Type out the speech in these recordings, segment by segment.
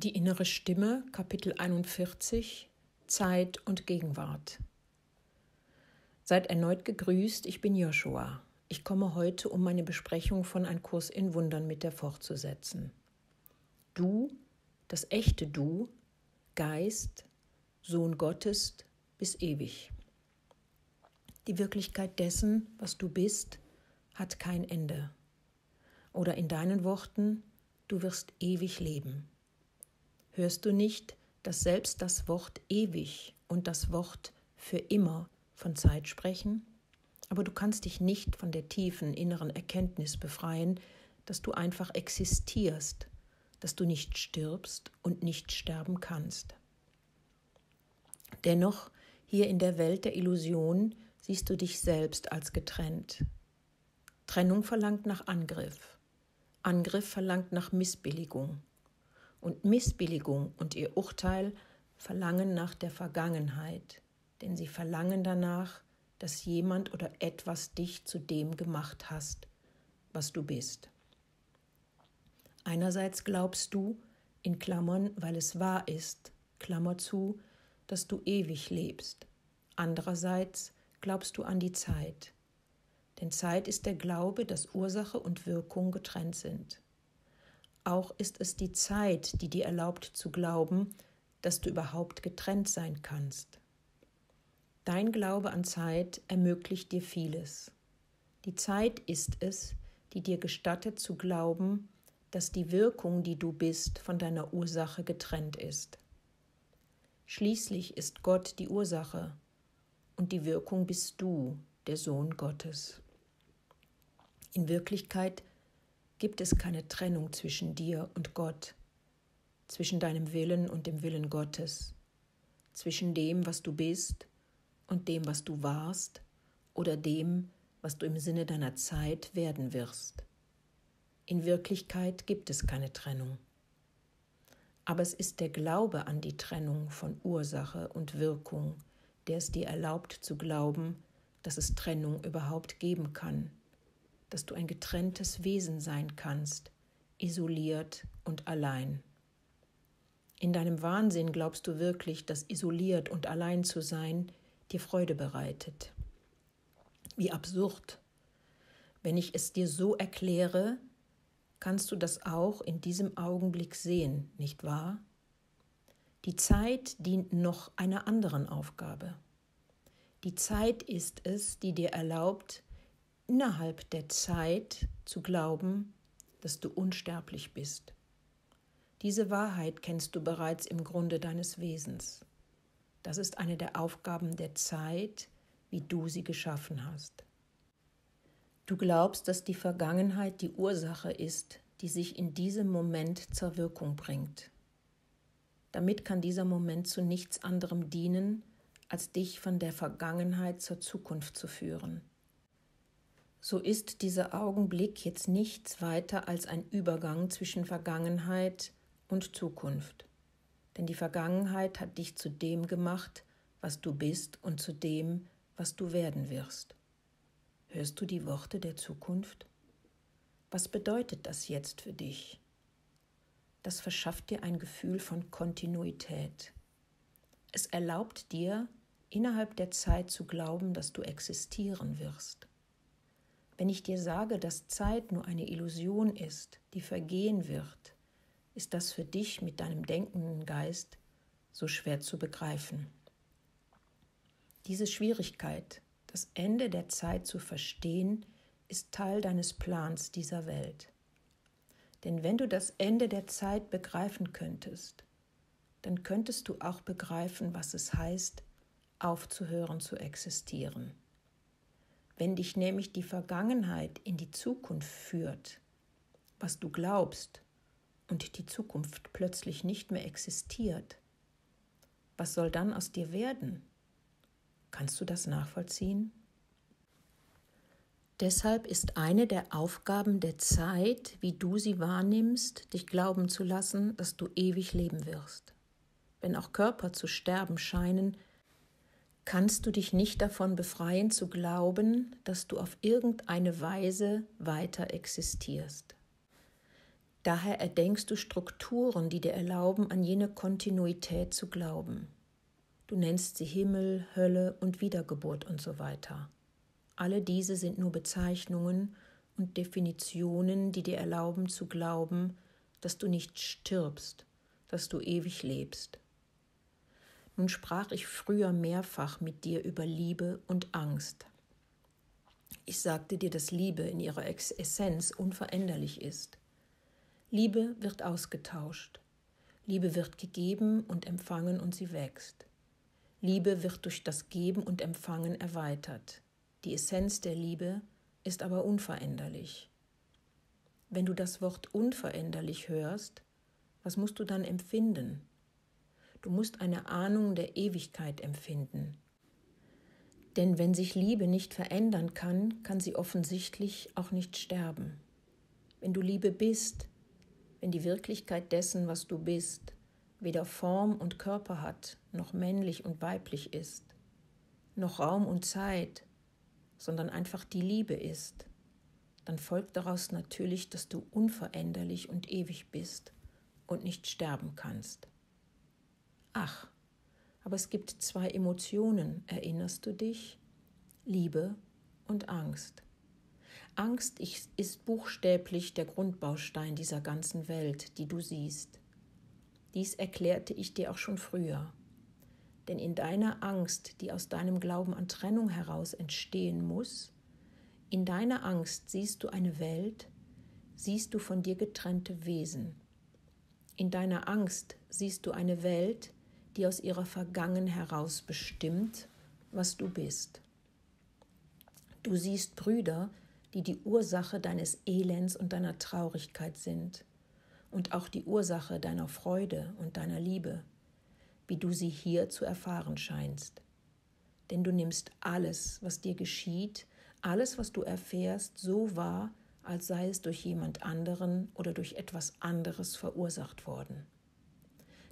Die innere Stimme, Kapitel 41, Zeit und Gegenwart. Seid erneut gegrüßt, ich bin Joshua. Ich komme heute, um meine Besprechung von Ein Kurs in Wundern mit dir fortzusetzen. Du, das echte Du, Geist, Sohn Gottes bis ewig. Die Wirklichkeit dessen, was du bist, hat kein Ende. Oder in deinen Worten, du wirst ewig leben. Hörst du nicht, dass selbst das Wort ewig und das Wort für immer von Zeit sprechen? Aber du kannst dich nicht von der tiefen inneren Erkenntnis befreien, dass du einfach existierst, dass du nicht stirbst und nicht sterben kannst. Dennoch, hier in der Welt der Illusion, siehst du dich selbst als getrennt. Trennung verlangt nach Angriff. Angriff verlangt nach Missbilligung und Missbilligung und ihr Urteil verlangen nach der Vergangenheit, denn sie verlangen danach, dass jemand oder etwas dich zu dem gemacht hast, was du bist. Einerseits glaubst du, in Klammern, weil es wahr ist, Klammer zu, dass du ewig lebst. Andererseits glaubst du an die Zeit. Denn Zeit ist der Glaube, dass Ursache und Wirkung getrennt sind. Auch ist es die Zeit, die dir erlaubt zu glauben, dass du überhaupt getrennt sein kannst. Dein Glaube an Zeit ermöglicht dir vieles. Die Zeit ist es, die dir gestattet zu glauben, dass die Wirkung, die du bist, von deiner Ursache getrennt ist. Schließlich ist Gott die Ursache und die Wirkung bist du, der Sohn Gottes. In Wirklichkeit gibt es keine Trennung zwischen dir und Gott, zwischen deinem Willen und dem Willen Gottes, zwischen dem, was du bist und dem, was du warst oder dem, was du im Sinne deiner Zeit werden wirst. In Wirklichkeit gibt es keine Trennung. Aber es ist der Glaube an die Trennung von Ursache und Wirkung, der es dir erlaubt zu glauben, dass es Trennung überhaupt geben kann dass du ein getrenntes Wesen sein kannst, isoliert und allein. In deinem Wahnsinn glaubst du wirklich, dass isoliert und allein zu sein dir Freude bereitet. Wie absurd. Wenn ich es dir so erkläre, kannst du das auch in diesem Augenblick sehen, nicht wahr? Die Zeit dient noch einer anderen Aufgabe. Die Zeit ist es, die dir erlaubt, innerhalb der Zeit zu glauben, dass du unsterblich bist. Diese Wahrheit kennst du bereits im Grunde deines Wesens. Das ist eine der Aufgaben der Zeit, wie du sie geschaffen hast. Du glaubst, dass die Vergangenheit die Ursache ist, die sich in diesem Moment zur Wirkung bringt. Damit kann dieser Moment zu nichts anderem dienen, als dich von der Vergangenheit zur Zukunft zu führen so ist dieser Augenblick jetzt nichts weiter als ein Übergang zwischen Vergangenheit und Zukunft. Denn die Vergangenheit hat dich zu dem gemacht, was du bist und zu dem, was du werden wirst. Hörst du die Worte der Zukunft? Was bedeutet das jetzt für dich? Das verschafft dir ein Gefühl von Kontinuität. Es erlaubt dir, innerhalb der Zeit zu glauben, dass du existieren wirst. Wenn ich dir sage, dass Zeit nur eine Illusion ist, die vergehen wird, ist das für dich mit deinem denkenden Geist so schwer zu begreifen. Diese Schwierigkeit, das Ende der Zeit zu verstehen, ist Teil deines Plans dieser Welt. Denn wenn du das Ende der Zeit begreifen könntest, dann könntest du auch begreifen, was es heißt, aufzuhören zu existieren. Wenn dich nämlich die Vergangenheit in die Zukunft führt, was du glaubst, und die Zukunft plötzlich nicht mehr existiert, was soll dann aus dir werden? Kannst du das nachvollziehen? Deshalb ist eine der Aufgaben der Zeit, wie du sie wahrnimmst, dich glauben zu lassen, dass du ewig leben wirst. Wenn auch Körper zu sterben scheinen, kannst du dich nicht davon befreien zu glauben, dass du auf irgendeine Weise weiter existierst. Daher erdenkst du Strukturen, die dir erlauben, an jene Kontinuität zu glauben. Du nennst sie Himmel, Hölle und Wiedergeburt und so weiter. Alle diese sind nur Bezeichnungen und Definitionen, die dir erlauben zu glauben, dass du nicht stirbst, dass du ewig lebst. Nun sprach ich früher mehrfach mit dir über Liebe und Angst. Ich sagte dir, dass Liebe in ihrer Essenz unveränderlich ist. Liebe wird ausgetauscht. Liebe wird gegeben und empfangen und sie wächst. Liebe wird durch das Geben und Empfangen erweitert. Die Essenz der Liebe ist aber unveränderlich. Wenn du das Wort unveränderlich hörst, was musst du dann empfinden? Du musst eine Ahnung der Ewigkeit empfinden. Denn wenn sich Liebe nicht verändern kann, kann sie offensichtlich auch nicht sterben. Wenn du Liebe bist, wenn die Wirklichkeit dessen, was du bist, weder Form und Körper hat, noch männlich und weiblich ist, noch Raum und Zeit, sondern einfach die Liebe ist, dann folgt daraus natürlich, dass du unveränderlich und ewig bist und nicht sterben kannst. Ach, aber es gibt zwei Emotionen, erinnerst du dich? Liebe und Angst. Angst ist buchstäblich der Grundbaustein dieser ganzen Welt, die du siehst. Dies erklärte ich dir auch schon früher. Denn in deiner Angst, die aus deinem Glauben an Trennung heraus entstehen muss, in deiner Angst siehst du eine Welt, siehst du von dir getrennte Wesen. In deiner Angst siehst du eine Welt, die aus ihrer Vergangen heraus bestimmt, was du bist. Du siehst Brüder, die die Ursache deines Elends und deiner Traurigkeit sind und auch die Ursache deiner Freude und deiner Liebe, wie du sie hier zu erfahren scheinst. Denn du nimmst alles, was dir geschieht, alles, was du erfährst, so wahr, als sei es durch jemand anderen oder durch etwas anderes verursacht worden.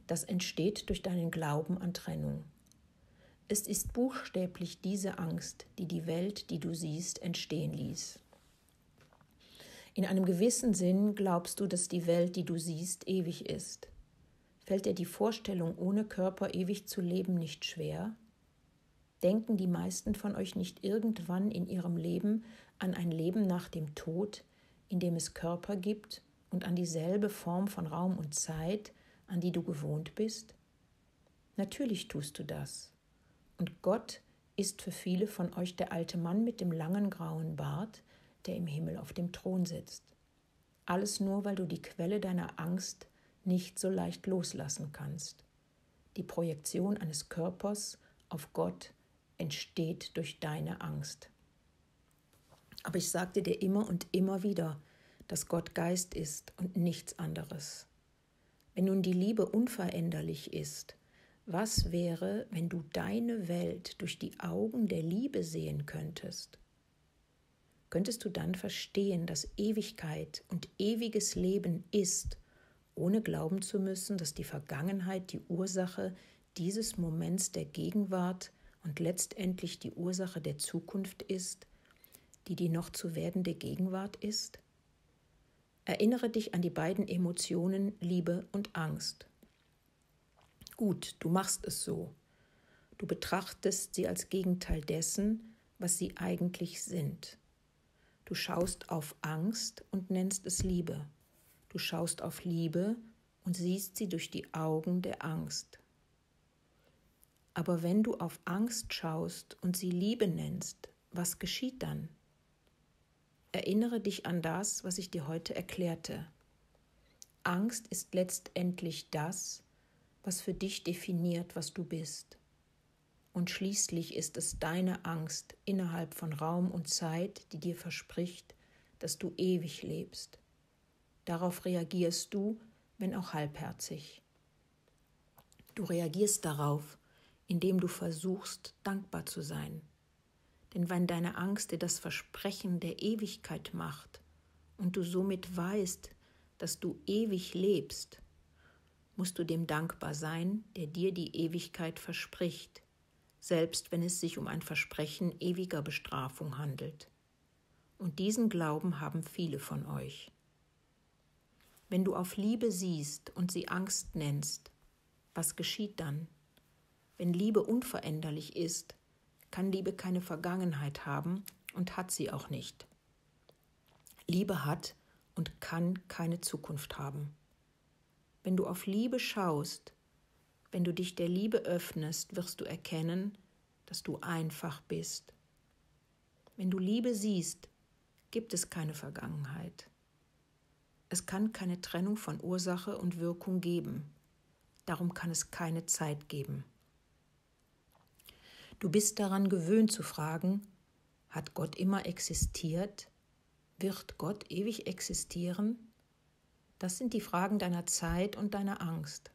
Das entsteht durch deinen Glauben an Trennung. Es ist buchstäblich diese Angst, die die Welt, die du siehst, entstehen ließ. In einem gewissen Sinn glaubst du, dass die Welt, die du siehst, ewig ist. Fällt dir die Vorstellung, ohne Körper ewig zu leben, nicht schwer? Denken die meisten von euch nicht irgendwann in ihrem Leben an ein Leben nach dem Tod, in dem es Körper gibt und an dieselbe Form von Raum und Zeit, an die du gewohnt bist? Natürlich tust du das. Und Gott ist für viele von euch der alte Mann mit dem langen grauen Bart, der im Himmel auf dem Thron sitzt. Alles nur, weil du die Quelle deiner Angst nicht so leicht loslassen kannst. Die Projektion eines Körpers auf Gott entsteht durch deine Angst. Aber ich sagte dir immer und immer wieder, dass Gott Geist ist und nichts anderes. Wenn nun die Liebe unveränderlich ist, was wäre, wenn du deine Welt durch die Augen der Liebe sehen könntest? Könntest du dann verstehen, dass Ewigkeit und ewiges Leben ist, ohne glauben zu müssen, dass die Vergangenheit die Ursache dieses Moments der Gegenwart und letztendlich die Ursache der Zukunft ist, die die noch zu werdende Gegenwart ist? Erinnere dich an die beiden Emotionen Liebe und Angst. Gut, du machst es so. Du betrachtest sie als Gegenteil dessen, was sie eigentlich sind. Du schaust auf Angst und nennst es Liebe. Du schaust auf Liebe und siehst sie durch die Augen der Angst. Aber wenn du auf Angst schaust und sie Liebe nennst, was geschieht dann? Erinnere dich an das, was ich dir heute erklärte. Angst ist letztendlich das, was für dich definiert, was du bist. Und schließlich ist es deine Angst innerhalb von Raum und Zeit, die dir verspricht, dass du ewig lebst. Darauf reagierst du, wenn auch halbherzig. Du reagierst darauf, indem du versuchst, dankbar zu sein denn wenn deine Angst dir das Versprechen der Ewigkeit macht und du somit weißt, dass du ewig lebst, musst du dem dankbar sein, der dir die Ewigkeit verspricht, selbst wenn es sich um ein Versprechen ewiger Bestrafung handelt. Und diesen Glauben haben viele von euch. Wenn du auf Liebe siehst und sie Angst nennst, was geschieht dann? Wenn Liebe unveränderlich ist, kann Liebe keine Vergangenheit haben und hat sie auch nicht. Liebe hat und kann keine Zukunft haben. Wenn du auf Liebe schaust, wenn du dich der Liebe öffnest, wirst du erkennen, dass du einfach bist. Wenn du Liebe siehst, gibt es keine Vergangenheit. Es kann keine Trennung von Ursache und Wirkung geben. Darum kann es keine Zeit geben. Du bist daran gewöhnt zu fragen, hat Gott immer existiert? Wird Gott ewig existieren? Das sind die Fragen deiner Zeit und deiner Angst.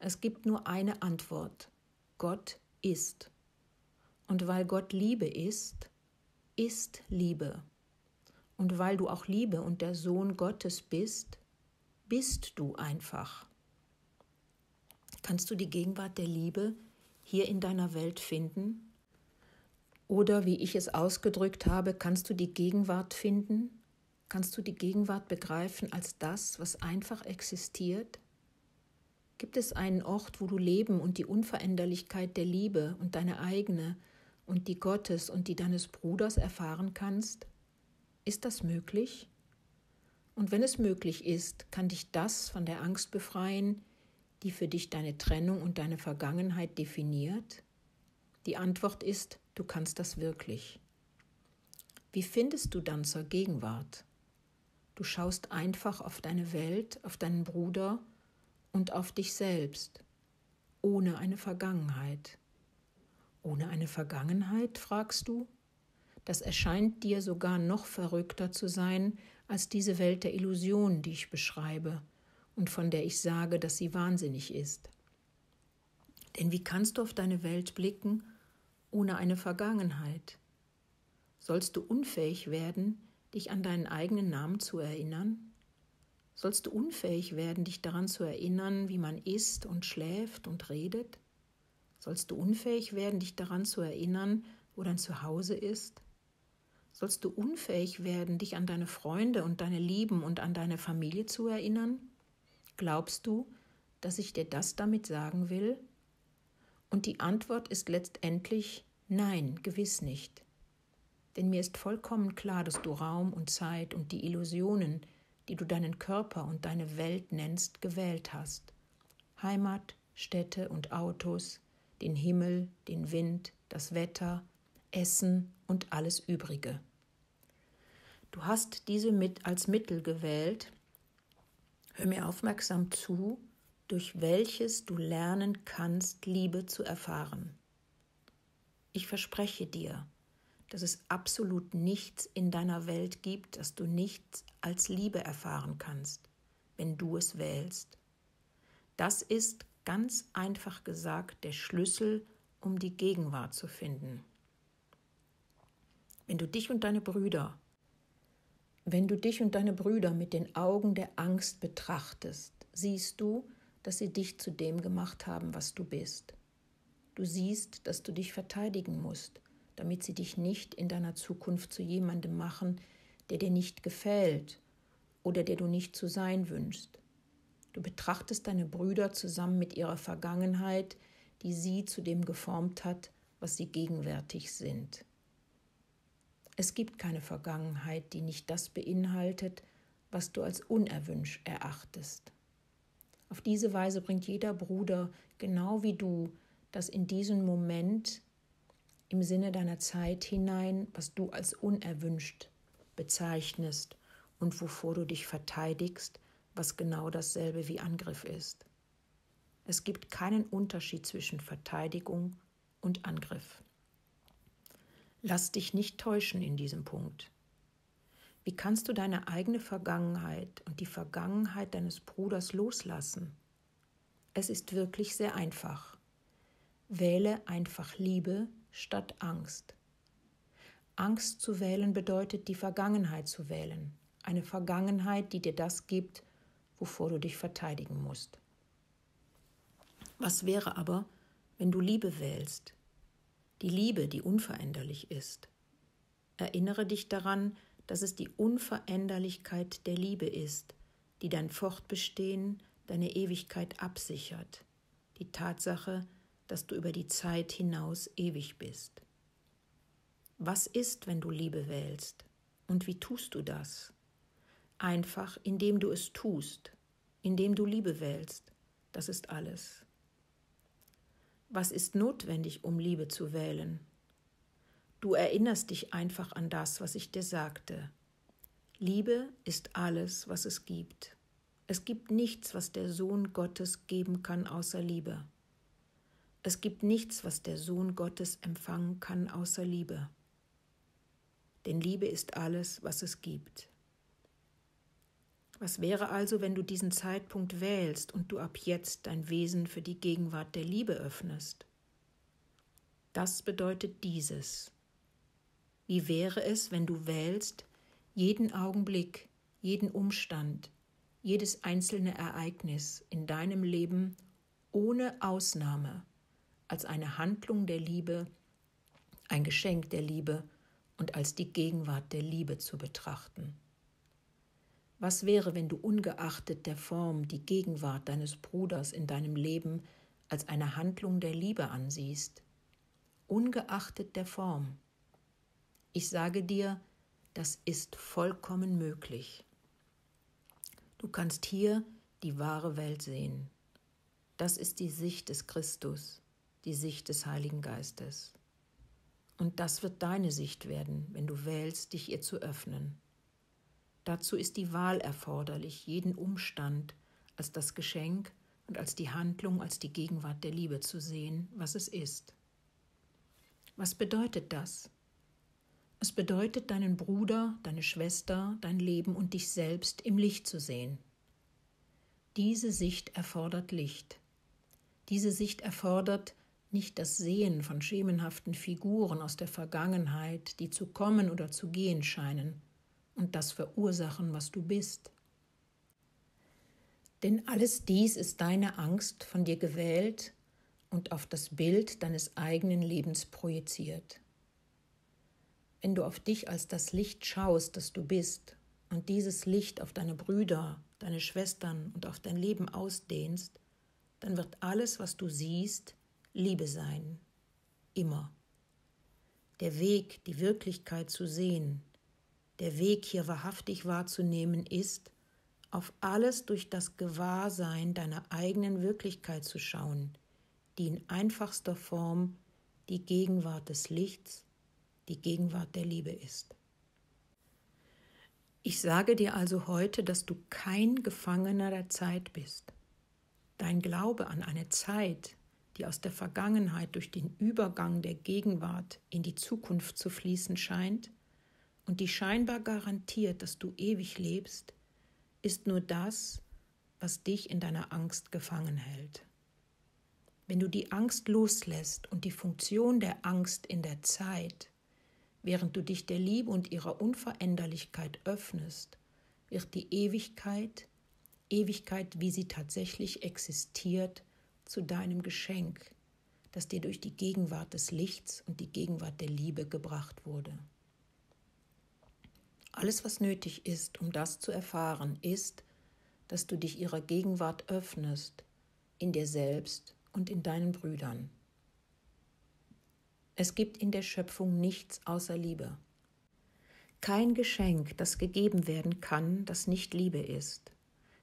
Es gibt nur eine Antwort. Gott ist. Und weil Gott Liebe ist, ist Liebe. Und weil du auch Liebe und der Sohn Gottes bist, bist du einfach. Kannst du die Gegenwart der Liebe hier in deiner Welt finden? Oder wie ich es ausgedrückt habe, kannst du die Gegenwart finden? Kannst du die Gegenwart begreifen als das, was einfach existiert? Gibt es einen Ort, wo du Leben und die Unveränderlichkeit der Liebe und deine eigene und die Gottes und die deines Bruders erfahren kannst? Ist das möglich? Und wenn es möglich ist, kann dich das von der Angst befreien, die für dich deine Trennung und deine Vergangenheit definiert? Die Antwort ist, du kannst das wirklich. Wie findest du dann zur Gegenwart? Du schaust einfach auf deine Welt, auf deinen Bruder und auf dich selbst, ohne eine Vergangenheit. Ohne eine Vergangenheit, fragst du? Das erscheint dir sogar noch verrückter zu sein als diese Welt der Illusionen, die ich beschreibe und von der ich sage, dass sie wahnsinnig ist. Denn wie kannst du auf deine Welt blicken ohne eine Vergangenheit? Sollst du unfähig werden, dich an deinen eigenen Namen zu erinnern? Sollst du unfähig werden, dich daran zu erinnern, wie man isst und schläft und redet? Sollst du unfähig werden, dich daran zu erinnern, wo dein Zuhause ist? Sollst du unfähig werden, dich an deine Freunde und deine Lieben und an deine Familie zu erinnern? Glaubst du, dass ich dir das damit sagen will? Und die Antwort ist letztendlich nein, gewiss nicht. Denn mir ist vollkommen klar, dass du Raum und Zeit und die Illusionen, die du deinen Körper und deine Welt nennst, gewählt hast. Heimat, Städte und Autos, den Himmel, den Wind, das Wetter, Essen und alles Übrige. Du hast diese mit als Mittel gewählt, Hör mir aufmerksam zu, durch welches du lernen kannst, Liebe zu erfahren. Ich verspreche dir, dass es absolut nichts in deiner Welt gibt, das du nicht als Liebe erfahren kannst, wenn du es wählst. Das ist ganz einfach gesagt der Schlüssel, um die Gegenwart zu finden. Wenn du dich und deine Brüder wenn du dich und deine Brüder mit den Augen der Angst betrachtest, siehst du, dass sie dich zu dem gemacht haben, was du bist. Du siehst, dass du dich verteidigen musst, damit sie dich nicht in deiner Zukunft zu jemandem machen, der dir nicht gefällt oder der du nicht zu sein wünschst. Du betrachtest deine Brüder zusammen mit ihrer Vergangenheit, die sie zu dem geformt hat, was sie gegenwärtig sind. Es gibt keine Vergangenheit, die nicht das beinhaltet, was du als unerwünscht erachtest. Auf diese Weise bringt jeder Bruder, genau wie du, das in diesem Moment im Sinne deiner Zeit hinein, was du als unerwünscht bezeichnest und wovor du dich verteidigst, was genau dasselbe wie Angriff ist. Es gibt keinen Unterschied zwischen Verteidigung und Angriff. Lass dich nicht täuschen in diesem Punkt. Wie kannst du deine eigene Vergangenheit und die Vergangenheit deines Bruders loslassen? Es ist wirklich sehr einfach. Wähle einfach Liebe statt Angst. Angst zu wählen bedeutet, die Vergangenheit zu wählen. Eine Vergangenheit, die dir das gibt, wovor du dich verteidigen musst. Was wäre aber, wenn du Liebe wählst, die Liebe, die unveränderlich ist. Erinnere dich daran, dass es die Unveränderlichkeit der Liebe ist, die dein Fortbestehen, deine Ewigkeit absichert, die Tatsache, dass du über die Zeit hinaus ewig bist. Was ist, wenn du Liebe wählst? Und wie tust du das? Einfach, indem du es tust, indem du Liebe wählst. Das ist alles. Was ist notwendig, um Liebe zu wählen? Du erinnerst dich einfach an das, was ich dir sagte. Liebe ist alles, was es gibt. Es gibt nichts, was der Sohn Gottes geben kann außer Liebe. Es gibt nichts, was der Sohn Gottes empfangen kann außer Liebe. Denn Liebe ist alles, was es gibt. Was wäre also, wenn du diesen Zeitpunkt wählst und du ab jetzt dein Wesen für die Gegenwart der Liebe öffnest? Das bedeutet dieses. Wie wäre es, wenn du wählst, jeden Augenblick, jeden Umstand, jedes einzelne Ereignis in deinem Leben ohne Ausnahme als eine Handlung der Liebe, ein Geschenk der Liebe und als die Gegenwart der Liebe zu betrachten. Was wäre, wenn du ungeachtet der Form die Gegenwart deines Bruders in deinem Leben als eine Handlung der Liebe ansiehst? Ungeachtet der Form. Ich sage dir, das ist vollkommen möglich. Du kannst hier die wahre Welt sehen. Das ist die Sicht des Christus die Sicht des Heiligen Geistes. Und das wird deine Sicht werden, wenn du wählst, dich ihr zu öffnen. Dazu ist die Wahl erforderlich, jeden Umstand als das Geschenk und als die Handlung, als die Gegenwart der Liebe zu sehen, was es ist. Was bedeutet das? Es bedeutet, deinen Bruder, deine Schwester, dein Leben und dich selbst im Licht zu sehen. Diese Sicht erfordert Licht. Diese Sicht erfordert, nicht das Sehen von schemenhaften Figuren aus der Vergangenheit, die zu kommen oder zu gehen scheinen und das verursachen, was du bist. Denn alles dies ist deine Angst von dir gewählt und auf das Bild deines eigenen Lebens projiziert. Wenn du auf dich als das Licht schaust, das du bist, und dieses Licht auf deine Brüder, deine Schwestern und auf dein Leben ausdehnst, dann wird alles, was du siehst, Liebe sein, immer. Der Weg, die Wirklichkeit zu sehen, der Weg hier wahrhaftig wahrzunehmen ist, auf alles durch das Gewahrsein deiner eigenen Wirklichkeit zu schauen, die in einfachster Form die Gegenwart des Lichts, die Gegenwart der Liebe ist. Ich sage dir also heute, dass du kein Gefangener der Zeit bist. Dein Glaube an eine Zeit, die aus der Vergangenheit durch den Übergang der Gegenwart in die Zukunft zu fließen scheint und die scheinbar garantiert, dass du ewig lebst, ist nur das, was dich in deiner Angst gefangen hält. Wenn du die Angst loslässt und die Funktion der Angst in der Zeit, während du dich der Liebe und ihrer Unveränderlichkeit öffnest, wird die Ewigkeit, Ewigkeit, wie sie tatsächlich existiert, zu deinem Geschenk, das dir durch die Gegenwart des Lichts und die Gegenwart der Liebe gebracht wurde. Alles, was nötig ist, um das zu erfahren, ist, dass du dich ihrer Gegenwart öffnest, in dir selbst und in deinen Brüdern. Es gibt in der Schöpfung nichts außer Liebe. Kein Geschenk, das gegeben werden kann, das nicht Liebe ist.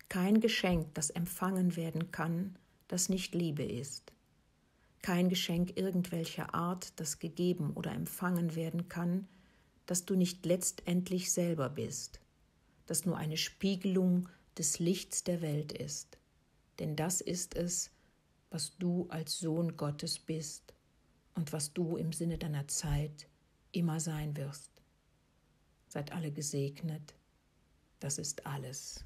Kein Geschenk, das empfangen werden kann, das nicht Liebe ist. Kein Geschenk irgendwelcher Art, das gegeben oder empfangen werden kann, das du nicht letztendlich selber bist, das nur eine Spiegelung des Lichts der Welt ist. Denn das ist es, was du als Sohn Gottes bist und was du im Sinne deiner Zeit immer sein wirst. Seid alle gesegnet. Das ist alles.